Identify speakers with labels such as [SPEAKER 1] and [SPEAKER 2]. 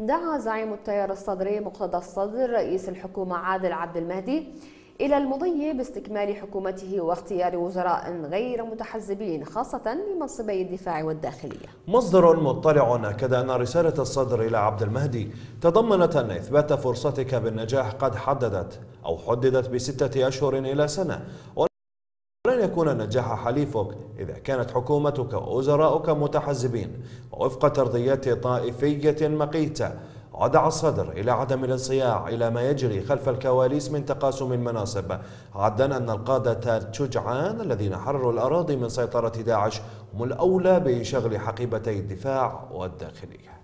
[SPEAKER 1] دعا زعيم التيار الصدري مقتدى الصدر رئيس الحكومة عادل عبد المهدي إلى المضي باستكمال حكومته واختيار وزراء غير متحزبين خاصة لمنصبي الدفاع والداخلية.
[SPEAKER 2] مصدر مطلع أكد أن رسالة الصدر إلى عبد المهدي تضمنت أن إثبات فرصتك بالنجاح قد حددت أو حددت بستة أشهر إلى سنة ولن يكون نجاح حليفك إذا كانت حكومتك ووزراؤك متحزبين ووفق ترضيات طائفية مقيتة. ودعا الصدر إلى عدم الانصياع إلى ما يجري خلف الكواليس من تقاسم المناصب عدا أن القادة الشجعان الذين حرروا الأراضي من سيطرة داعش هم الأولى بشغل حقيبتي الدفاع والداخلية.